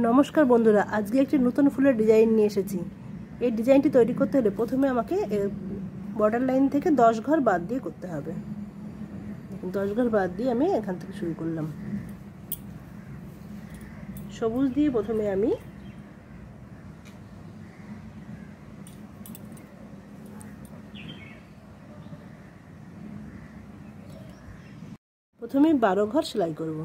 নমস্কার বন্ধুরা, আজকে একটি নতুন ফুলের ডিজাইন নিয়ে এসেছি। এই ডিজাইনটি তৈরি করতে হলে প্রথমে আমাকে বর্ডার লাইন থেকে দশ ঘর বাদ দিয়ে করতে হবে। দশ ঘর বাদ দিয়ে আমি এখান থেকে শুরু করলাম। সবুজ দিয়ে প্রথমে আমি প্রথমে বারো ঘর সেলাই করব।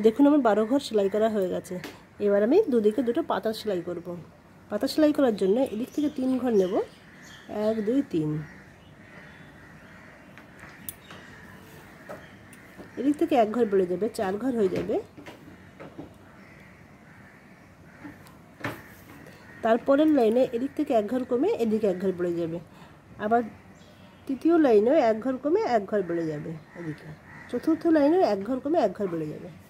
দেখুন আমার বারো ঘর সেলাই করা হয়ে গেছে। এবার আমি দুদিকে দুটো পাতা সেলাই করব। পাতা সেলাই করার জন্য এদিক থেকে তিন ঘর নেব। এক, দুই, তিন। এদিক থেকে এক ঘর বেড়ে যাবে, চার ঘর হয়ে যাবে। তারপরের লাইনে এদিক থেকে এক ঘর কমে এদিকে এক ঘর বেড়ে যাবে। আবার তৃতীয় লাইনেও এক ঘর কমে এক ঘর বেড়ে যাবে এদিকে। চতুর্থ লাইনেও এক ঘর কমে এক ঘর বেড়ে যাবে।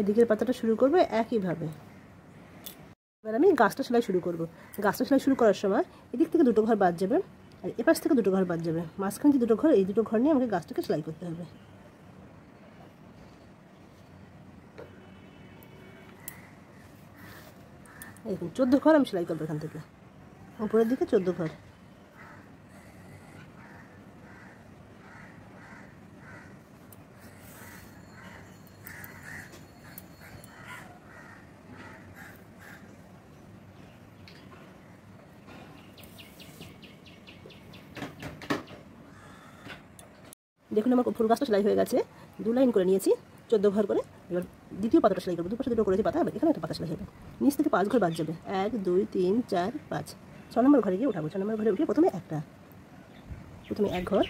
এদিকের পাতাটা শুরু করবে একইভাবে। এবার আমি গাছটা সেলাই শুরু করব। গাছটা সেলাই শুরু করার সময় এদিক থেকে দুটো ঘর বাদ যাবে আর এপাশ থেকে দুটো ঘর বাদ যাবে। মাঝখান যে দুটো ঘর, এই দুটো ঘর নিয়ে আমাকে গাছটাকে সেলাই করতে হবে। দেখুন, চোদ্দ ঘর আমি সেলাই করব এখান থেকে। উপরের দিকে চোদ্দ ঘর। দেখুন আমার ফুল গাছটা সেলাই হয়ে গেছে। দু লাইন করে নিয়েছি, চোদ্দ ঘর করে। এবার দ্বিতীয় পাতাটা সেলাই করব, দুপাশে দুটো করেছি পাতা হবে এখানে একটা পাতা সেলাই হবে। নিচ থেকে পাঁচ ঘর বাদ যাবে। এক, দুই, তিন, চার, পাঁচ। ছ নম্বর ঘরে গিয়ে উঠাবো, ছ নম্বর ঘরে উঠে প্রথমে একটা। প্রথমে এক ঘর।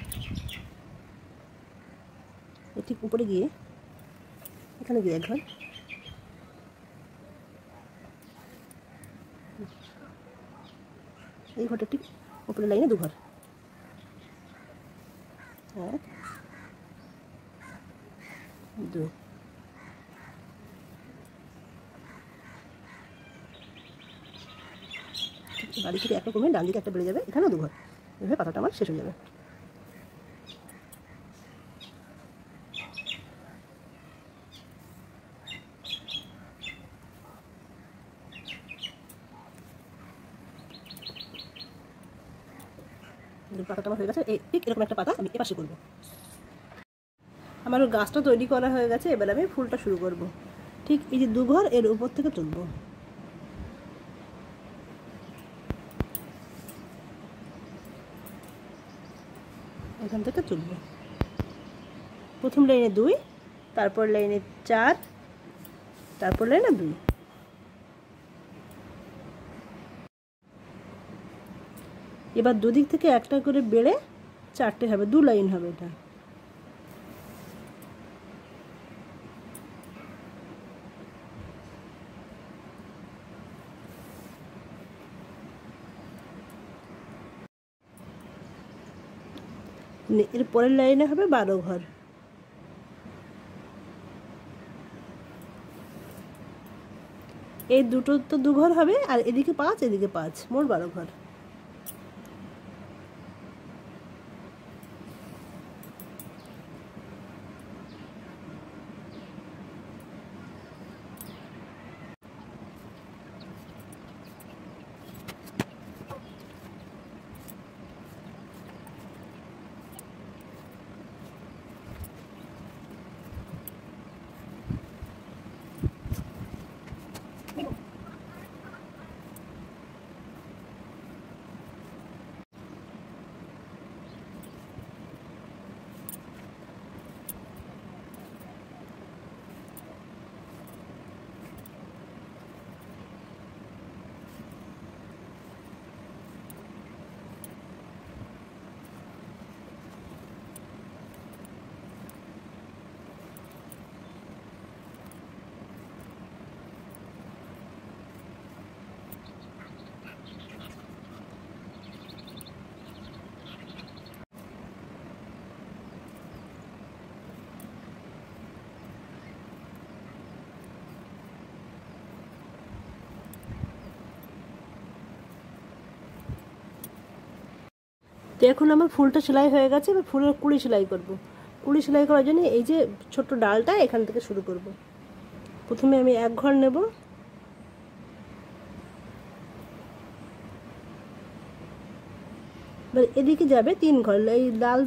এর ঠিক উপরে গিয়ে এখানে গিয়ে এক ঘর। এই ঘরটা ঠিক উপরে লাইনে দু ঘর। দুই বাড়ি থেকে একটা কমে ডান দিকে একটা বেড়ে যাবে, এখানেও দুঘর। এভাবে পাতাটা আমার শেষ হয়ে যাবে। পাতাটা আমার হয়ে গেছে। ঠিক এরকম একটা পাতা আমি এপাশে করব। আমার গাছটা তৈরি করা হয়ে গেছে, এবার আমি ফুলটা শুরু করব। ঠিক এই যে দুঘর, এর উপর থেকে তুলবো। এখান থেকে তুলব। প্রথম লাইনে দুই, তারপর লাইনে চার, তারপর লাইনে দুই। এবার দুদিক থেকে একটা করে বেড়ে চারটে হবে, দু লাইন হবে এটা। এর পরের লাইনে হবে বারো ঘর। এই দুটো তো দু ঘর হবে, আর এদিকে পাঁচ এদিকে পাঁচ, মোট বারো ঘর। তো এখন আমার ফুলটা সেলাই হয়ে গেছে, এবার ফুলের কুড়ি সেলাই করব। কুড়ি সেলাই করার জন্য এই যে ছোট্ট ডালটা এখান থেকে শুরু করব। প্রথমে আমি এক ঘর নেব। এবার এদিকে যাবে তিন ঘর, এই লাল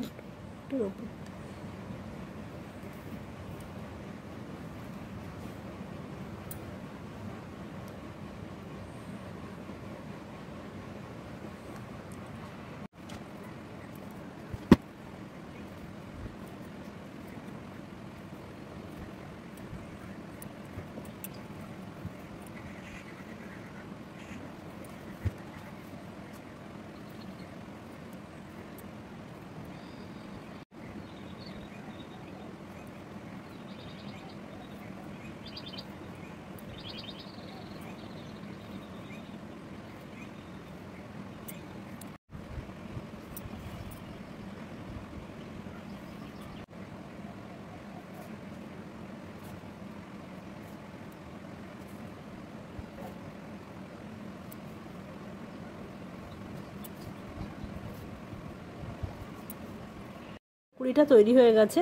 কুড়িটা তৈরি হয়ে গেছে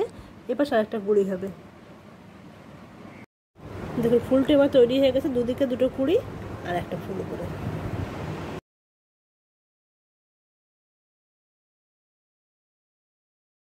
এবার আর একটা কুড়ি হবে। দেখুন, ফুলটা এবার তৈরি হয়ে গেছে, দুদিকে দুটো কুড়ি আর একটা ফুল করে